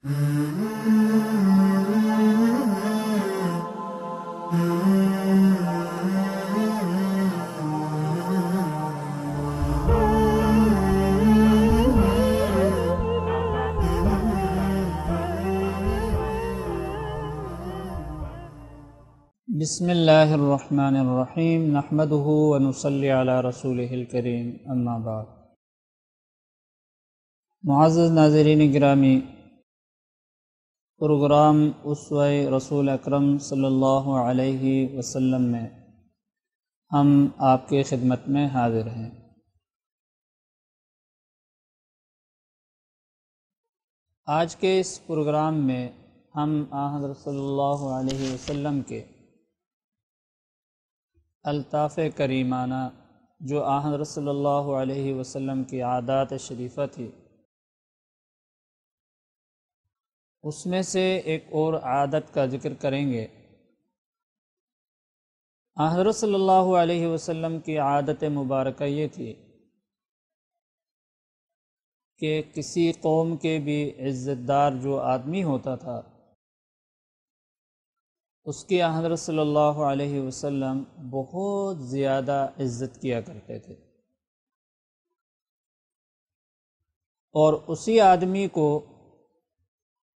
بسم الله الرحمن الرحيم نحمده ونصلي على رسوله الكريم اما بعد معزز ناظرین گرامی پروگرام اسوہ رسول اکرم صلی اللہ علیہ وسلم میں ہم آپ کے خدمت میں حاضر ہیں۔ آج کے اس پروگرام میں ہم حضرت صلی اللہ علیہ وسلم کے الطاف کریمانہ جو حضرت صلی اللہ علیہ وسلم کی عادات شریفہ تھی اس میں سے ایک اور عادت کا ذکر کریں گے۔ حضرت صلی اللہ علیہ وسلم کی عادت مبارکہ یہ تھی کہ کسی قوم کے بھی عزت دار جو آدمی ہوتا تھا، اس کی حضرت صلی اللہ علیہ وسلم بہت زیادہ عزت کیا کرتے تھے۔ اور اسی آدمی کو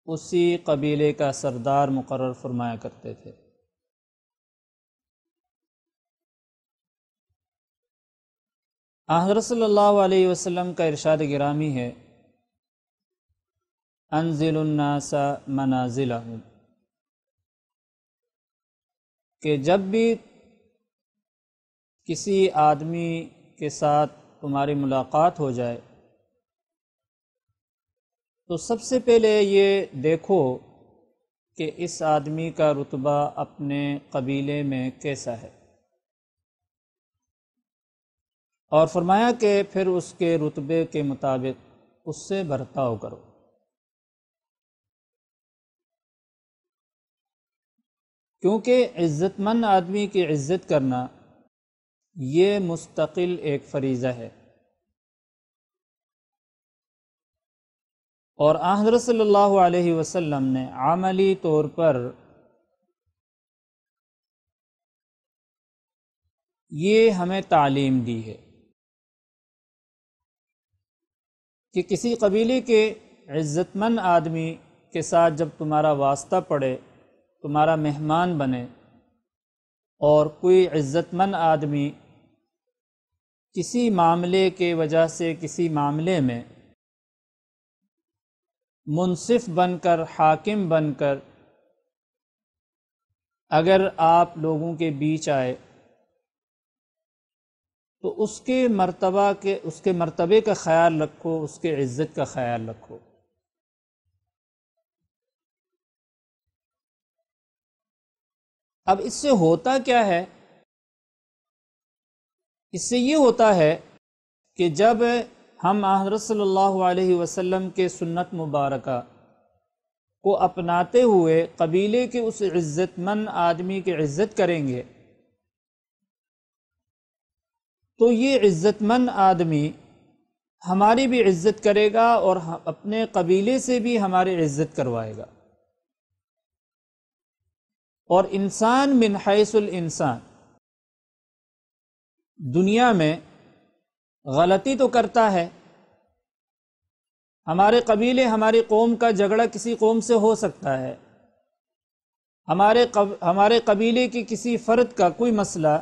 اسی قبیلے کا سردار مقرر فرمایا کرتے تھے۔ حضرت صلی اللہ علیہ وسلم کا ارشاد گرامی ہے، انزل الناس منازلہم، کہ جب بھی کسی آدمی کے ساتھ تمہاری ملاقات ہو جائے تو سب سے پہلے یہ دیکھو کہ اس آدمی کا رتبہ اپنے قبیلے میں کیسا ہے۔ اور فرمایا کہ پھر اس کے رتبے کے مطابق اس سے برتاؤ کرو۔ کیونکہ عزت مند آدمی کی عزت کرنا یہ مستقل ایک فریضہ ہے۔ اور حضرت صلی اللہ علیہ وسلم نے عملی طور پر یہ ہمیں تعلیم دی ہے کہ کسی قبیلے کے عزت مند آدمی کے ساتھ جب تمہارا واسطہ پڑے، تمہارا مہمان بنے اور کوئی عزت مند آدمی کسی معاملے کے وجہ سے کسی معاملے میں منصف بن کر، حاکم بن کر۔ اگر آپ لوگوں کے بیچ آئے، تو اس کے مرتبہ کے، اس کے مرتبے کا خیال رکھو، اس کے عزت کا خیال رکھو۔ اب اس سے ہوتا کیا ہے؟ اس سے یہ ہوتا ہے کہ جب ہم حضرت صلی اللہ علیہ وسلم کے سنت مبارکہ کو اپناتے ہوئے قبیلے کے اس عزت مند آدمی کی عزت کریں گے۔ تو یہ عزت مند آدمی ہماری بھی عزت کرے گا اور اپنے قبیلے سے بھی ہماری عزت کروائے گا۔ اور انسان من حیث الانسان۔ دنیا میں غلطی تو کرتا ہے۔ ہمارے قبیلے، ہماری قوم کا جھگڑا کسی قوم سے ہو سکتا ہے۔ ہمارے قب، ہمارے قبیلے کی کسی فرد کا کوئی مسئلہ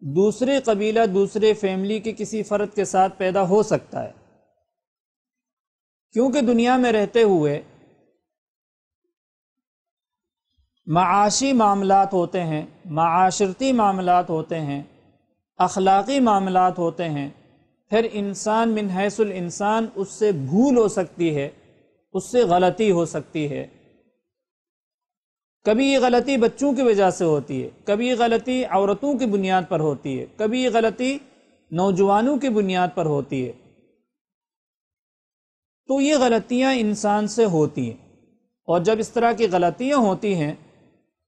دوسرے قبیلہ، دوسرے فیملی کے کسی فرد کے ساتھ پیدا ہو سکتا ہے۔ کیونکہ دنیا میں رہتے ہوئے معاشی معاملات ہوتے ہیں، معاشرتی معاملات ہوتے ہیں، اخلاقی معاملات ہوتے ہیں۔ پھر انسان من حیث الانسان اس سے بھول ہو سکتی ہے، اس سے غلطی ہو سکتی ہے۔ کبھی یہ غلطی بچوں کی وجہ سے ہوتی ہے، کبھی یہ غلطی عورتوں کی بنیاد پر ہوتی ہے، کبھی یہ غلطی نوجوانوں کی بنیاد پر ہوتی ہے۔ تو یہ غلطیاں انسان سے ہوتی ہیں۔ اور جب اس طرح کی غلطیاں ہوتی ہیں،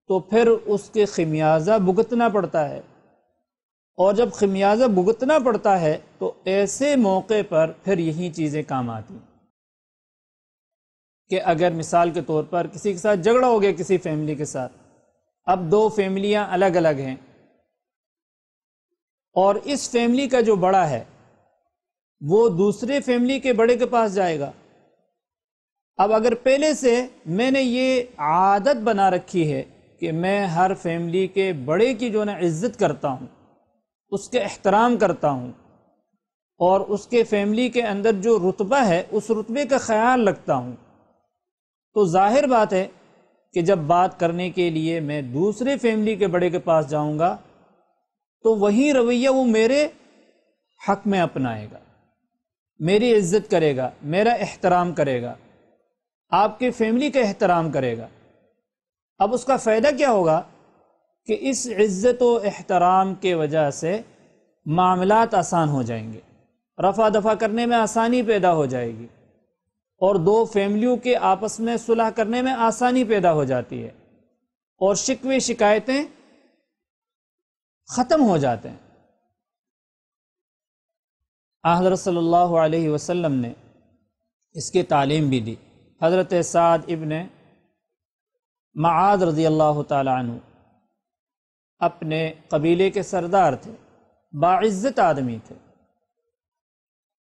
تو پھر اس کے خمیازہ بھگتنا پڑتا ہے۔ اور جب خمیازہ بھگتنا پڑتا ہے تو ایسے موقع پر پھر یہی چیزیں کام آتی کہ اگر مثال کے طور پر کسی کے ساتھ جھگڑا ہو گیا کسی فیملی کے ساتھ، اب دو فیملیاں الگ الگ ہیں۔ اور اس فیملی کا جو بڑا ہے، وہ دوسرے فیملی کے بڑے کے پاس جائے گا۔ اب اگر پہلے سے میں نے یہ عادت بنا رکھی ہے کہ میں ہر فیملی کے بڑے کی جو نا عزت کرتا ہوں اس کے احترام کرتا ہوں اور اس کے فیملی کے اندر جو رتبہ ہے، اس رتبے کا خیال رکھتا ہوں۔ تو ظاہر بات ہے کہ جب بات کرنے کے لیے میں دوسرے فیملی کے بڑے کے پاس جاؤں گا، تو وہی رویہ وہ میرے حق میں اپنائے گا، میری عزت کرے گا، میرا احترام کرے گا، آپ کے فیملی کا احترام کرے گا۔ اب اس کا فائدہ کیا ہوگا؟ کہ اس عزت و احترام کے وجہ سے معاملات آسان ہو جائیں گے، رفع دفع کرنے میں آسانی پیدا ہو جائے گی، اور دو فیملیوں کے آپس میں صلح کرنے میں آسانی پیدا ہو جاتی ہے، اور شکوے شکایتیں ختم ہو جاتے ہیں۔ حضرت صلی اللہ علیہ وسلم نے اس کی تعلیم بھی دی۔ حضرت سعد ابن معاد رضی اللہ تعالیٰ عنہ اپنے قبیلے کے سردار تھے، باعزت آدمی تھے۔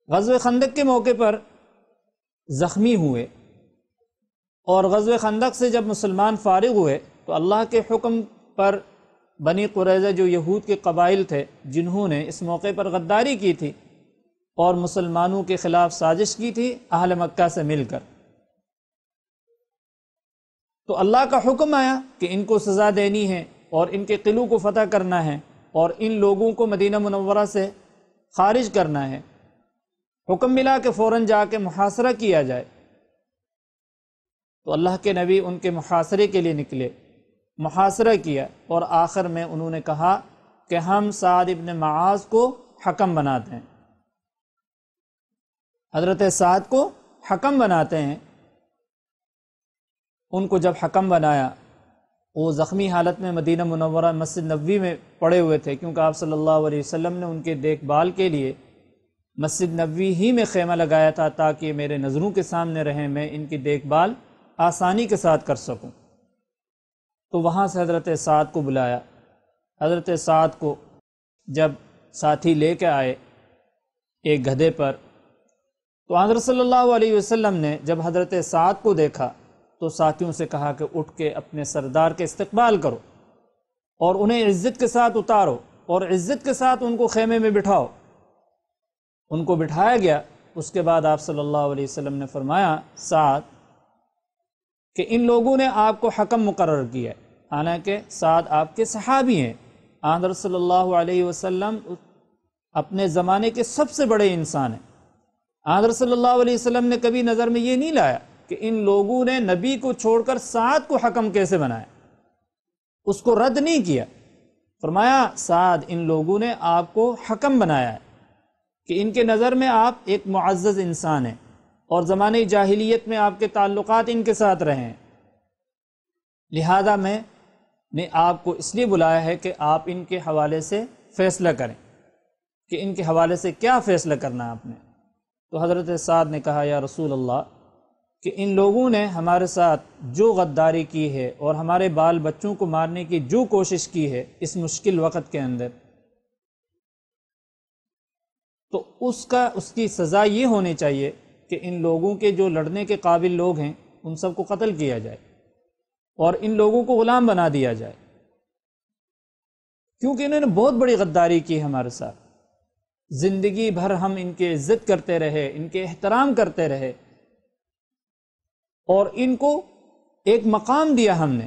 غزو خندق کے موقع پر زخمی ہوئے اور غزو خندق سے جب مسلمان فارغ ہوئے تو اللہ کے حکم پر بنی قریضہ جو یہود کے قبائل تھے، جنہوں نے اس موقع پر غداری کی تھی اور مسلمانوں کے خلاف سازش کی تھی، اہل مکہ سے مل کر۔ تو اللہ کا حکم آیا کہ ان کو سزا دینی ہے اور ان کے قلعوں کو فتح کرنا ہے اور ان لوگوں کو مدینہ منورہ سے خارج کرنا ہے۔ حکم ملا کہ فوراً جا کے محاصرہ کیا جائے۔ تو اللہ کے نبی ان کے محاصرے کے لیے نکلے، محاصرہ کیا اور آخر میں انہوں نے کہا کہ ہم سعد ابن معاذ کو حکم بناتے ہیں۔ حضرت سعد کو حکم بناتے ہیں۔ ان کو جب حکم بنایا وہ زخمی حالت میں مدینہ منورہ مسجد نبوی میں پڑے ہوئے تھے، کیونکہ آپ صلی اللہ علیہ وسلم نے ان کے دیکھ بھال کے لیے مسجد نبوی ہی میں خیمہ لگایا تھا تاکہ میرے نظروں کے سامنے رہیں، میں ان کی دیکھ بھال آسانی کے ساتھ کر سکوں۔ تو وہاں سے حضرت سعد کو بلایا۔ حضرت سعد کو جب ساتھی لے کے آئے ایک گدھے پر، تو حضرت صلی اللہ علیہ وسلم نے جب حضرت سعد کو دیکھا تو ساتھیوں سے کہا کہ اٹھ کے اپنے سردار کے استقبال کرو اور انہیں عزت کے ساتھ اتارو اور عزت کے ساتھ ان کو خیمے میں بٹھاؤ۔ ان کو بٹھایا گیا۔ اس کے بعد آپ صلی اللہ علیہ وسلم نے فرمایا، سعد، کہ ان لوگوں نے آپ کو حکم مقرر کیا ہے۔ حالانکہ سعد آپ کے صحابی ہیں۔ آندر صلی اللہ علیہ وسلم اپنے زمانے کے سب سے بڑے انسان ہیں۔ آندر صلی اللہ علیہ وسلم نے کبھی نظر میں یہ نہیں لایا کہ ان لوگوں نے نبی کو چھوڑ کر سعد کو حکم کیسے بنایا اس کو رد نہیں کیا۔ فرمایا، سعد، ان لوگوں نے آپ کو حکم بنایا ہے کہ ان کے نظر میں آپ ایک معزز انسان ہیں اور زمانے جاہلیت میں آپ کے تعلقات ان کے ساتھ رہے ہیں لہذا میں نے آپ کو اس لیے بلایا ہے کہ آپ ان کے حوالے سے فیصلہ کریں۔ کہ ان کے حوالے سے کیا فیصلہ کرنا ہے آپ نے؟ تو حضرت سعد نے کہا، یا رسول اللہ کہ ان لوگوں نے ہمارے ساتھ جو غداری کی ہے اور ہمارے بال بچوں کو مارنے کی جو کوشش کی ہے اس مشکل وقت کے اندر۔ تو اس کا، اس کی سزا یہ ہونی چاہیے کہ ان لوگوں کے جو لڑنے کے قابل لوگ ہیں، ان سب کو قتل کیا جائے اور ان لوگوں کو غلام بنا دیا جائے۔ کیونکہ انہوں نے بہت بڑی غداری کی ہمارے ساتھ۔ زندگی بھر ہم ان کے عزت کرتے رہے، ان کے احترام کرتے رہے اور ان کو ایک مقام دیا ہم نے،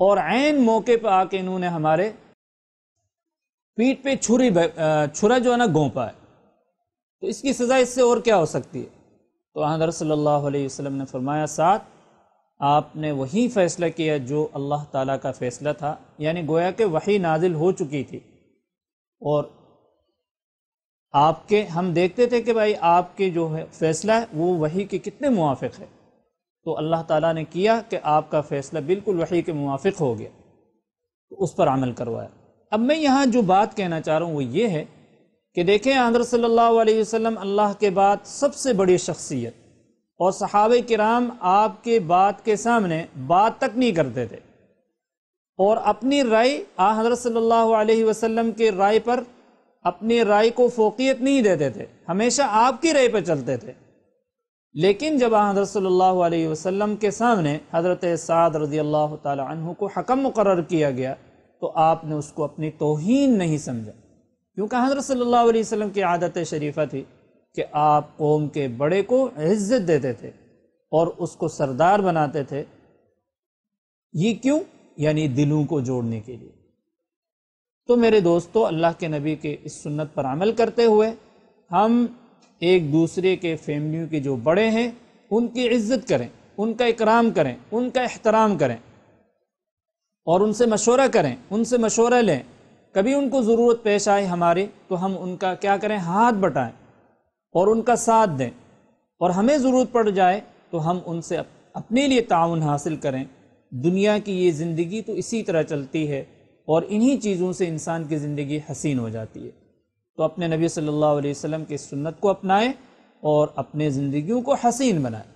اور عین موقع پہ آ کے انہوں نے ہمارے پیٹ پہ چھری چھرا جو ہے نا، گونپا ہے۔ تو اس کی سزا اس سے اور کیا ہو سکتی ہے؟ تو حضرت صلی اللہ علیہ وسلم نے فرمایا، ساتھ آپ نے وہی فیصلہ کیا جو اللہ تعالیٰ کا فیصلہ تھا یعنی گویا کہ وہی نازل ہو چکی تھی۔ اور آپ کے، ہم دیکھتے تھے کہ بھائی آپ کے جو ہے فیصلہ ہے، وہ وہی کے کتنے موافق ہے۔ تو اللہ تعالیٰ نے کیا کہ آپ کا فیصلہ بالکل وحی کے موافق ہو گیا، تو اس پر عمل کروایا۔ اب میں یہاں جو بات کہنا چاہ رہا ہوں وہ یہ ہے کہ دیکھیں آندر صلی اللہ علیہ وسلم اللہ کے بعد سب سے بڑی شخصیت، اور صحابہ کرام آپ کے بات کے سامنے بات تک نہیں کرتے تھے۔ اور اپنی رائے آ حضرت صلی اللہ علیہ وسلم کے رائے پر اپنی رائے کو فوقیت نہیں دیتے تھے، ہمیشہ آپ کی رائے پہ چلتے تھے۔ لیکن جب حضرت صلی اللہ علیہ وسلم کے سامنے حضرت سعد رضی اللہ تعالی عنہ کو حکم مقرر کیا گیا، تو آپ نے اس کو اپنی توہین نہیں سمجھا۔ کیونکہ حضرت صلی اللہ علیہ وسلم کی عادت شریفہ تھی کہ آپ قوم کے بڑے کو عزت دیتے تھے اور اس کو سردار بناتے تھے۔ یہ کیوں؟ یعنی دلوں کو جوڑنے کے لیے۔ تو میرے دوستو، اللہ کے نبی کے اس سنت پر عمل کرتے ہوئے ہم ایک دوسرے کے فیملیوں کے جو بڑے ہیں، ان کی عزت کریں، ان کا اکرام کریں، ان کا احترام کریں اور ان سے مشورہ کریں، ان سے مشورہ لیں۔ کبھی ان کو ضرورت پیش آئے ہماری تو ہم ان کا کیا کریں؟ ہاتھ بٹائیں اور ان کا ساتھ دیں۔ اور ہمیں ضرورت پڑ جائے، تو ہم ان سے اپنے لیے تعاون حاصل کریں۔ دنیا کی یہ زندگی تو اسی طرح چلتی ہے اور انہی چیزوں سے انسان کی زندگی حسین ہو جاتی ہے۔ تو اپنے نبی صلی اللہ علیہ وسلم کی سنت کو اپنائیں اور اپنے زندگیوں کو حسین بنائیں